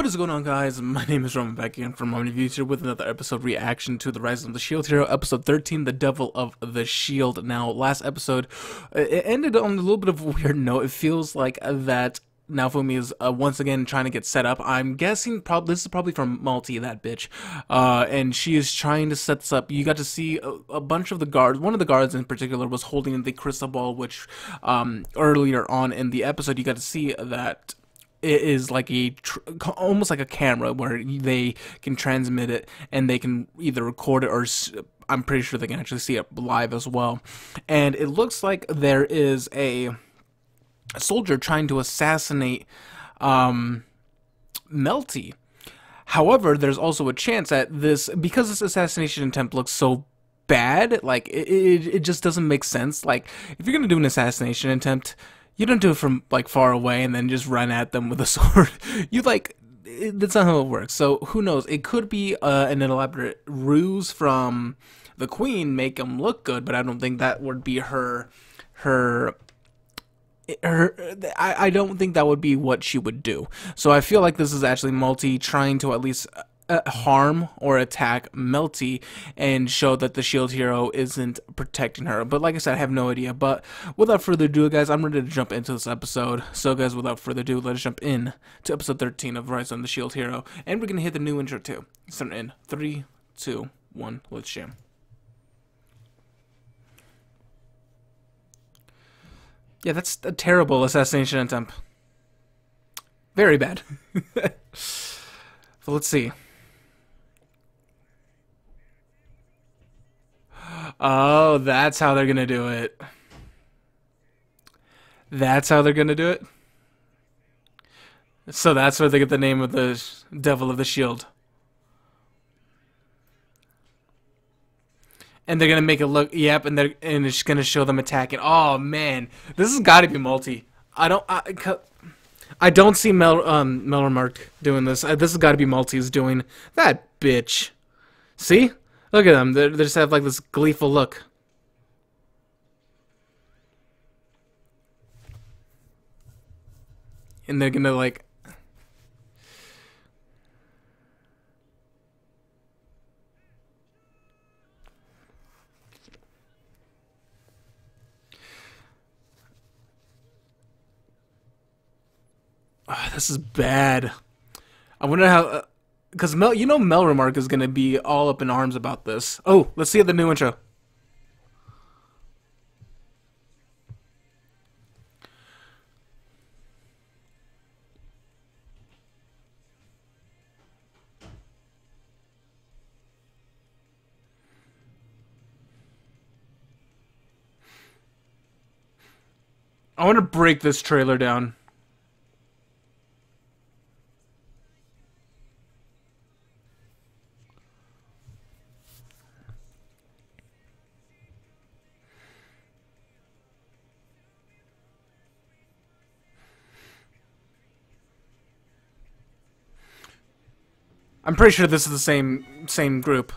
What is going on guys? My name is Ramen back again from Ramen Reviews here with another episode reaction to The Rise of the Shield Hero, episode 13, The Devil of the Shield. Now, last episode, it ended on a little bit of a weird note. It feels like that Naofumi is uh, once again trying to get set up. I'm guessing probably this is probably from Malty, that bitch, uh, and she is trying to set this up. You got to see a, a, bunch of the guards. One of the guards in particular was holding the crystal ball, which um, earlier on in the episode you got to see that is like a almost like a camera where they can transmit it and they can either record it or I'm pretty sure they can actually see it live as well. And it looks like there is a soldier trying to assassinate um, Melty. However, there's also a chance that this because this assassination attempt looks so bad, like it, it, it just doesn't make sense. Like if you're gonna do an assassination attempt you don't do it from like far away and then just run at them with a sword. you like it, that's not how it works. So who knows? It could be uh, an elaborate ruse from the queen, make them look good, but I don't think that would be her her her I, I don't think that would be what she would do. So I feel like this is actually Malty trying to at least uh, harm or attack Melty and show that the shield hero isn't protecting her. But like I said, I have no idea. But without further ado, guys, I'm ready to jump into this episode. So guys, without further ado, let's jump in to episode 13 of Rise on the Shield Hero. And we're going to hit the new intro too. Starting in three, two, one. let's jam. Yeah, that's a terrible assassination attempt. Very bad. so let's see. Oh, that's how they're gonna do it. That's how they're gonna do it. So that's where they get the name of the Devil of the Shield. And they're gonna make it look, yep, and they're and it's gonna show them attacking. Oh man, this has got to be Malty. I don't, I, I don't see Mel, um, Mark doing this. Uh, this has got to be Malty's doing that bitch. See? Look at them. They just have like this gleeful look. And they're gonna like Oh, this is bad. I wonder how. Uh, because Mel, you know, Melromarc is gonna be all up in arms about this. Oh, let's see the new intro. I want to break this trailer down. I'm pretty sure this is the same same group.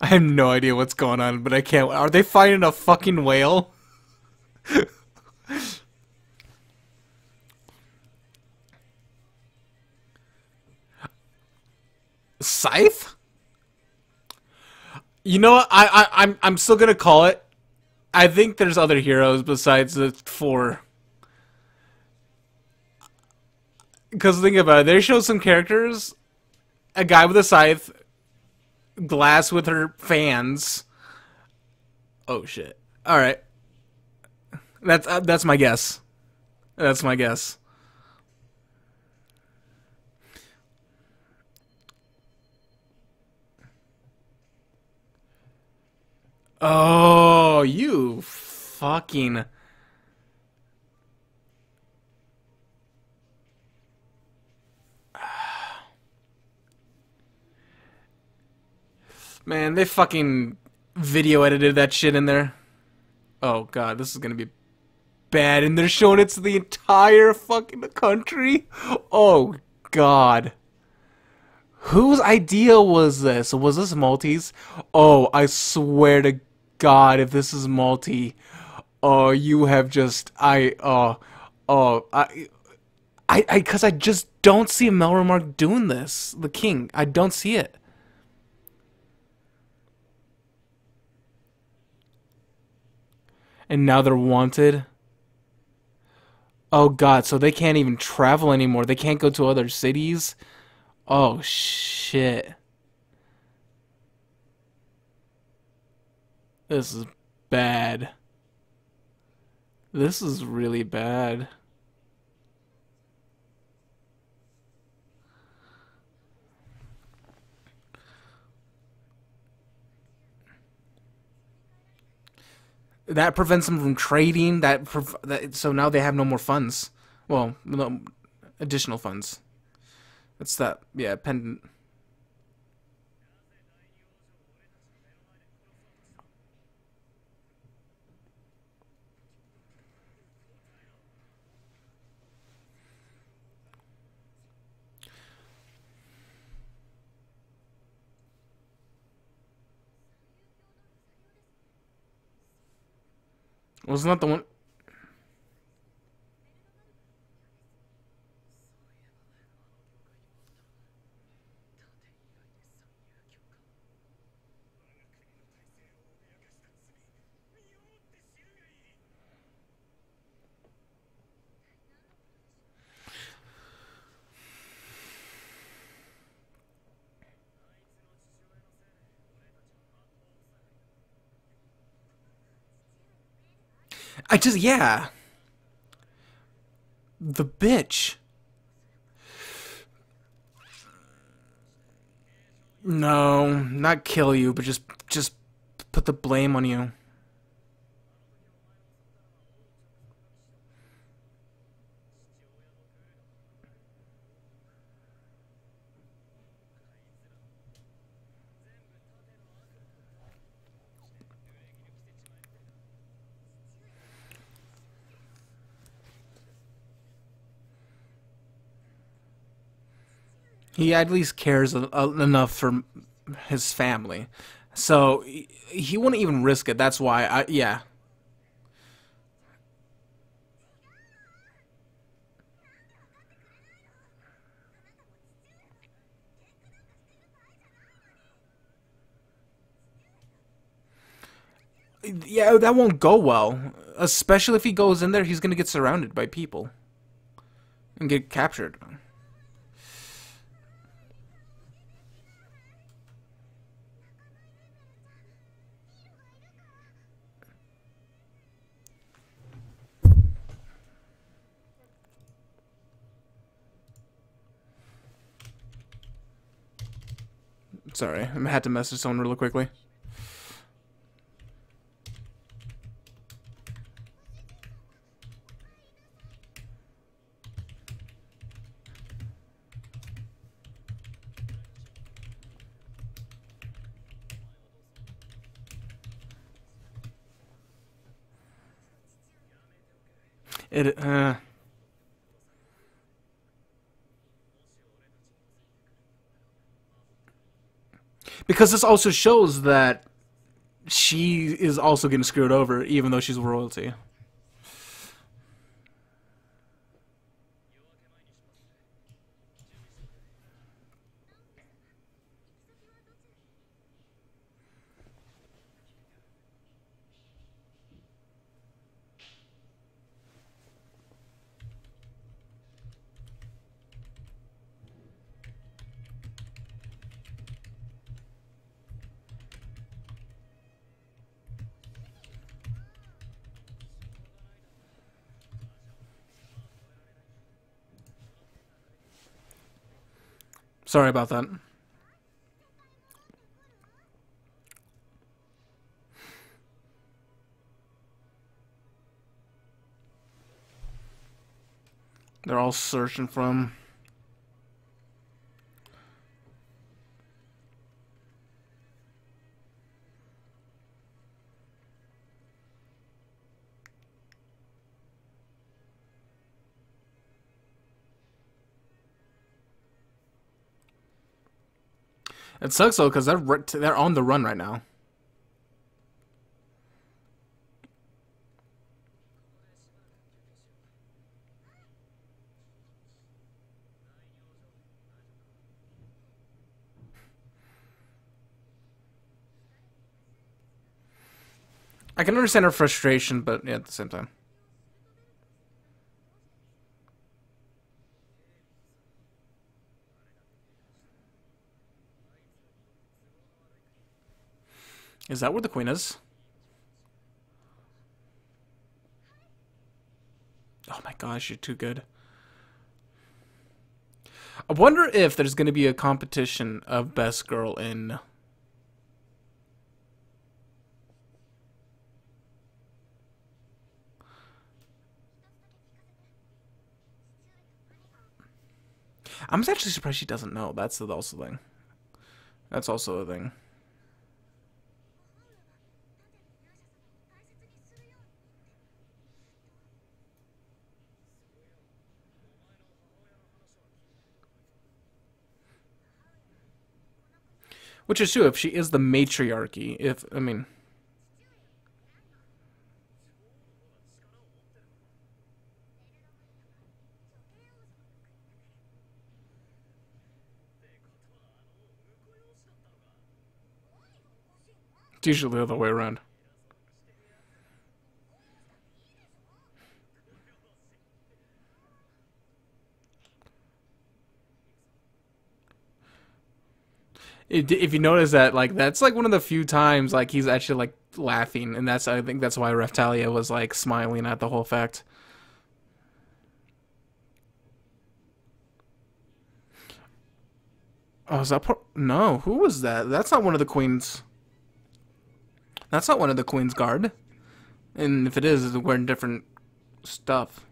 I have no idea what's going on, but I can't. Are they fighting a fucking whale? Scythe? You know what? I, I I'm I'm still gonna call it. I think there's other heroes besides the four. Because think about it, they show some characters, a guy with a scythe, glass with her fans. Oh shit! All right, that's uh, that's my guess. That's my guess. Oh, you fucking. Man, they fucking video edited that shit in there. Oh god, this is gonna be bad. And they're showing it to the entire fucking country. Oh god. Whose idea was this? Was this Malty's? Oh, I swear to God, if this is Malty's, oh, uh, you have just I oh oh I I I because I just don't see Melromarc doing this. The king, I don't see it. And now they're wanted. Oh god, so they can't even travel anymore. They can't go to other cities. Oh shit. This is bad. This is really bad. that prevents them from trading. That, that so now they have no more funds. Well, no, additional funds. That's that yeah pendant. Wasn't that the one? I just yeah. The bitch. No, not kill you, but just just put the blame on you. He at least cares a, a, enough for his family. So he, he wouldn't even risk it. That's why I yeah. Yeah, that won't go well. Especially if he goes in there, he's going to get surrounded by people and get captured. Sorry, I had to message someone really quickly. It, uh... because this also shows that she is also getting screwed over, even though she's royalty. Sorry about that. They're all searching from. It sucks though because they're they're on the run right now. I can understand her frustration, but yeah, at the same time. Is that where the queen is? Oh my gosh, you're too good. I wonder if there's going to be a competition of best girl in I'm actually surprised she doesn't know. That's the also thing. That's also a thing. Which is true if she is the matriarchy. If I mean It's usually the other way around. If you notice that, like that's like one of the few times like he's actually like laughing, and that's I think that's why Raphtalia was like smiling at the whole fact. Oh, is that part? No, who was that? That's not one of the queens. That's not one of the Queen's Guard. And if it is, it's wearing different stuff.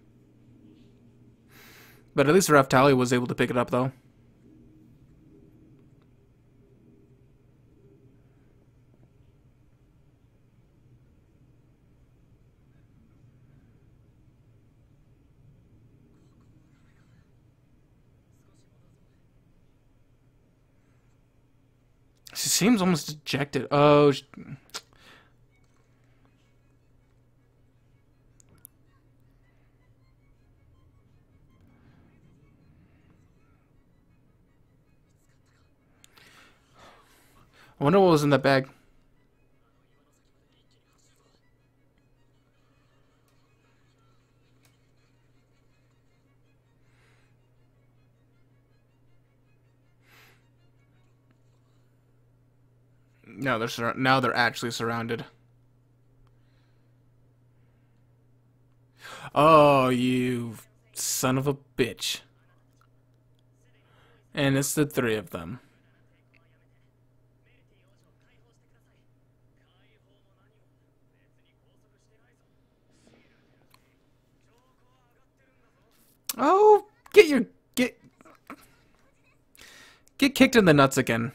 But at least Raphtalia was able to pick it up, though. She seems almost dejected. Oh, I wonder what was in that bag. No, they're now they're actually surrounded. Oh, you son of a bitch. And it's the three of them. Oh, get your get get kicked in the nuts again.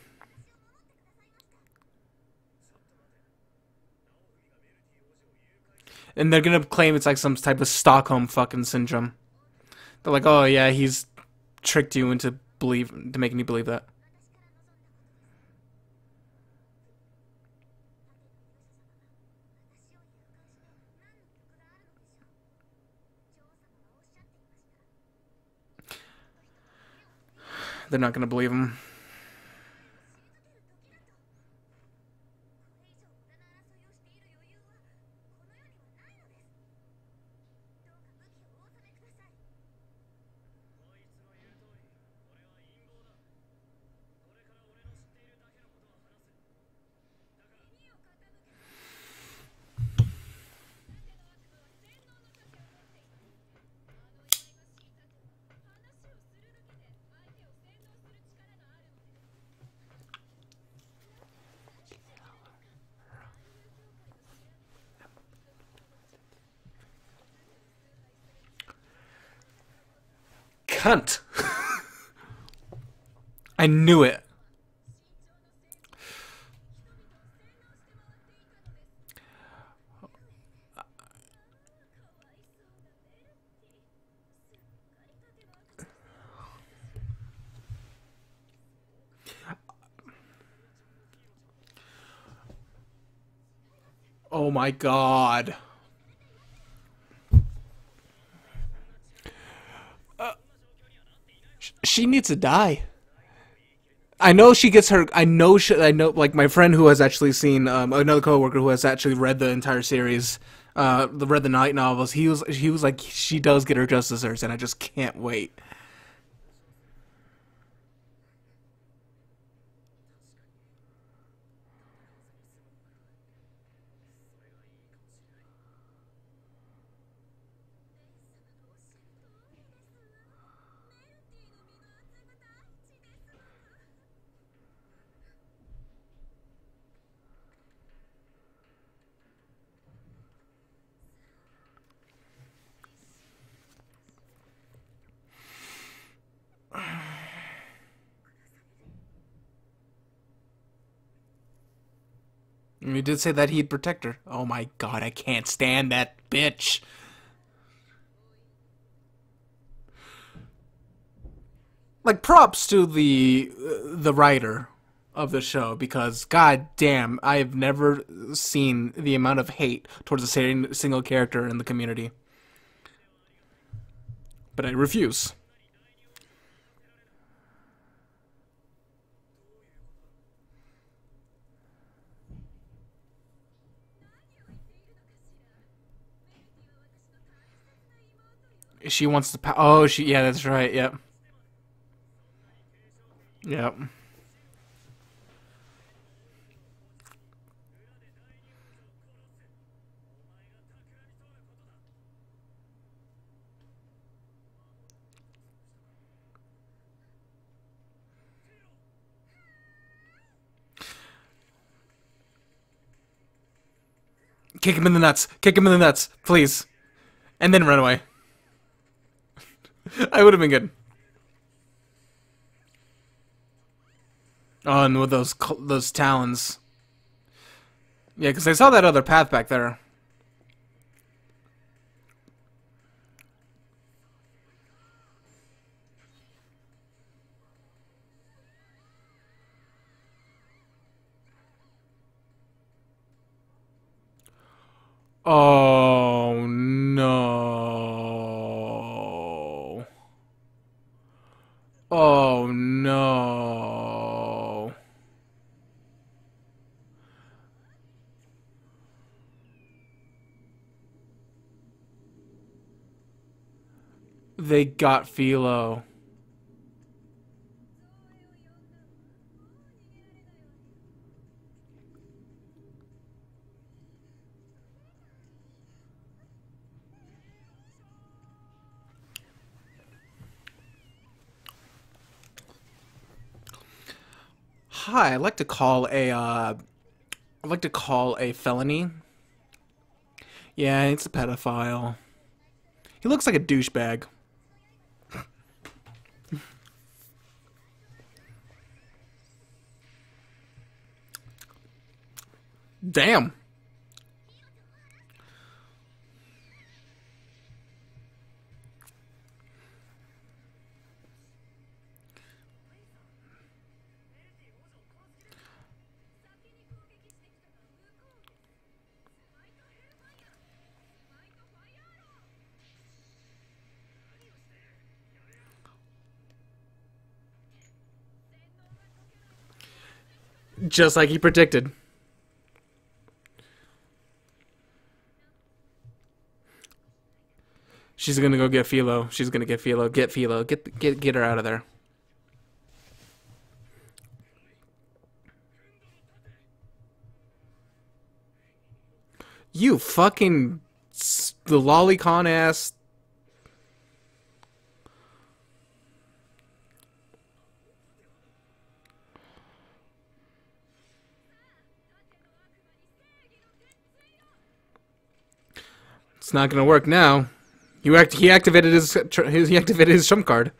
And they're gonna claim it's like some type of Stockholm fucking syndrome. They're like, oh yeah, he's tricked you into believe to making you believe that. They're not to believe him. Cunt. I knew it. Oh my god. She needs to die. I know she gets her. I know she. I know, like my friend who has actually seen um, another coworker who has actually read the entire series, uh, read the night novels. He was he was like she does get her just desserts, and I just can't wait. You did say that he'd protect her. Oh my god, I can't stand that bitch. Like props to the uh, the writer of the show because god damn, I have never seen the amount of hate towards a single character in the community. But I refuse. She wants to. Oh, she. Yeah, that's right. Yep. Yep. Kick him in the nuts. Kick him in the nuts, please. And then run away. I would have been good. Oh, and with those those talons. Yeah, because I saw that other path back there. Oh, no. Oh, no. They got Philo. Hi, I'd like to call a, uh, I'd like to call a felony. Yeah, it's a pedophile. He looks like a douchebag. Damn. Just like he predicted. She's gonna go get Philo. She's gonna get Philo. Get Philo. Get get get her out of there. You fucking the lolicon ass It's not gonna work now. He act he activated his he activated his trump card.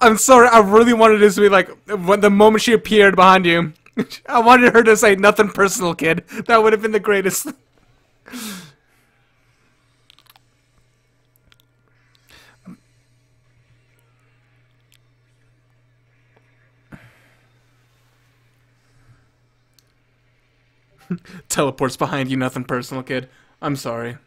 I'm sorry. I really wanted this to be like when the moment she appeared behind you. I wanted her to say nothing personal, kid. That would have been the greatest. Teleports behind you, nothing personal, kid. I'm sorry.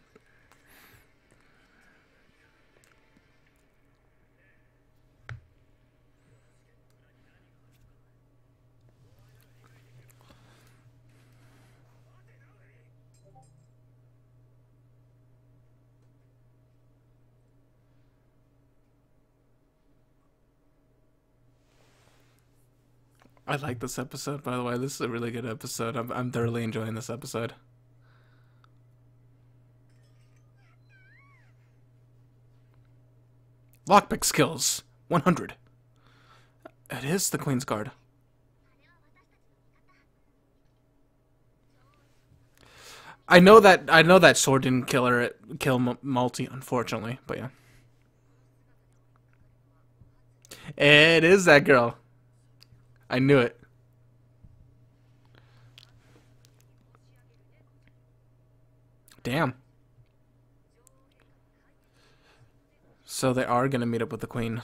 I like this episode, by the way. This is a really good episode. I'm, I'm thoroughly enjoying this episode. Lockpick skills 100. It is the Queen's Guard. I know that I know that sword didn't kill her, kill M Malty, unfortunately, but yeah. It is that girl. I knew it. Damn. So they are going to meet up with the queen.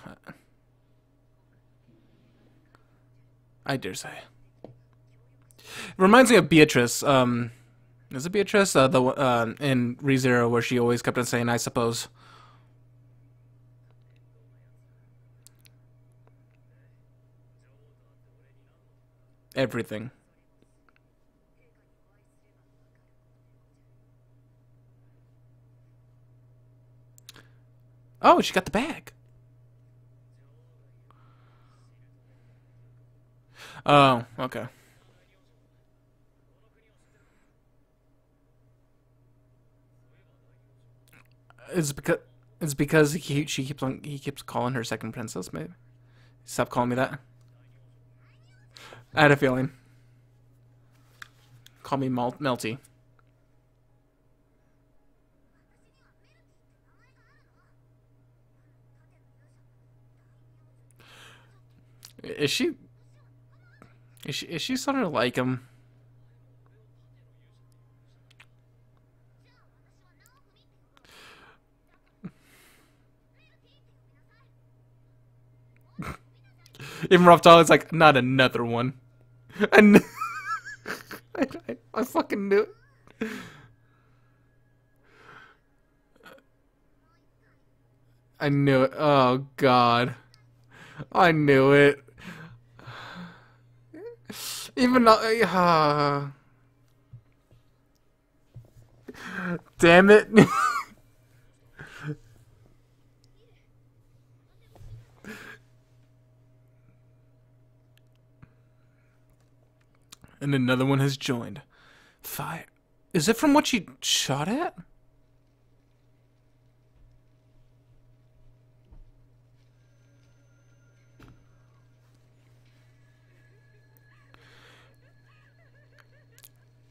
I dare say. It reminds me of Beatrice. Um, is it Beatrice? Uh, the uh, in ReZero where she always kept on saying, "I suppose." Everything. Oh, she got the bag. Oh, okay. It's because it's because he she keeps on he keeps calling her second princess. Maybe stop calling me that. I had a feeling. Call me Mal Melty. Is she... Is she, is she sort of like him? Even Raphtalia like, not another one. And I, I, I fucking knew it. I knew it. Oh god. I knew it. Even though uh, Damn it. and another one has joined. Fire. Is it from what you shot at?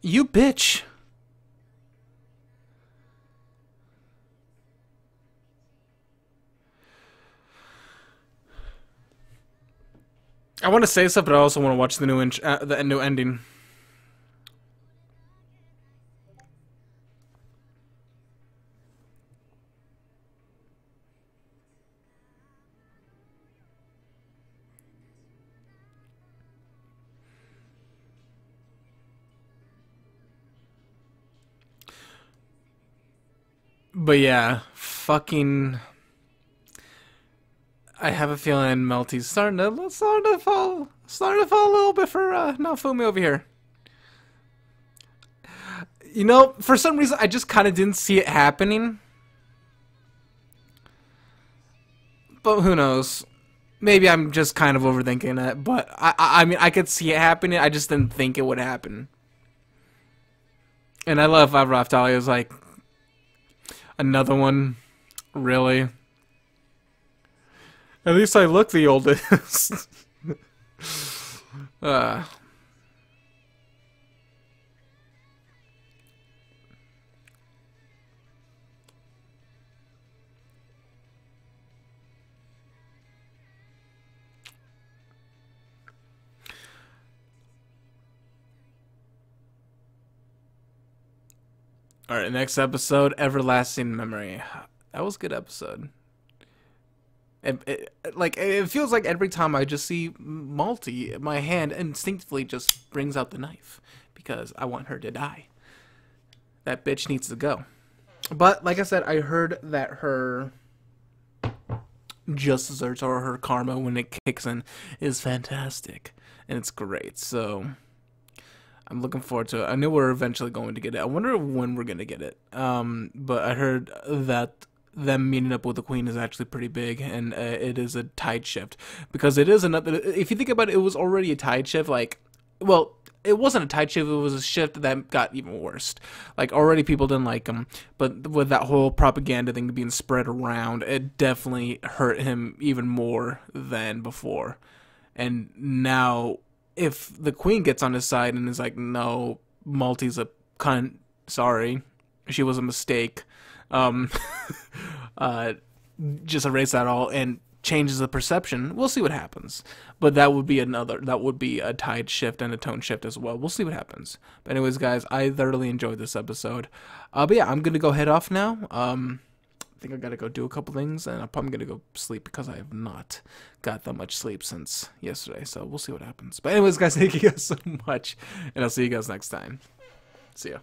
You bitch. I want to say stuff, but I also want to watch the new uh, the new ending. But yeah, fucking I have a feeling Melty's starting to starting to fall starting to fall a little bit for uh, Naofumi over here. You know, for some reason, I just kind of didn't see it happening. But who knows? Maybe I'm just kind of overthinking it. But I, I, I mean, I could see it happening. I just didn't think it would happen. And I love how Raphtalia is like another one. Really? At least I look the oldest. uh. All right, next episode, Everlasting Memory. That was a good episode. It, it, like it feels like every time I just see Malty, my hand instinctively just brings out the knife because I want her to die. That bitch needs to go. But like I said, I heard that her just desserts or her karma when it kicks in is fantastic and it's great. So I'm looking forward to it. I know we're eventually going to get it. I wonder when we're going to get it. Um, but I heard that them meeting up with the queen is actually pretty big and uh, it is a tide shift. Because it is another if you think about it it was already a tide shift like well it wasn't a tide shift it was a shift that got even worse. Like already people didn't like him but with that whole propaganda thing being spread around it definitely hurt him even more than before. And now if the queen gets on his side and is like no malty's a cunt sorry she was a mistake um uh just erase that all and changes the perception, we'll see what happens. But that would be another, that would be a tide shift and a tone shift as well. We'll see what happens. But anyways, guys, I thoroughly enjoyed this episode. Uh, but yeah, I'm gonna go head off now. Um, I think I gotta go do a couple things, and I'm probably gonna go sleep because I have not got that much sleep since yesterday. So we'll see what happens. But anyways, guys, thank you guys so much, and I'll see you guys next time. See ya.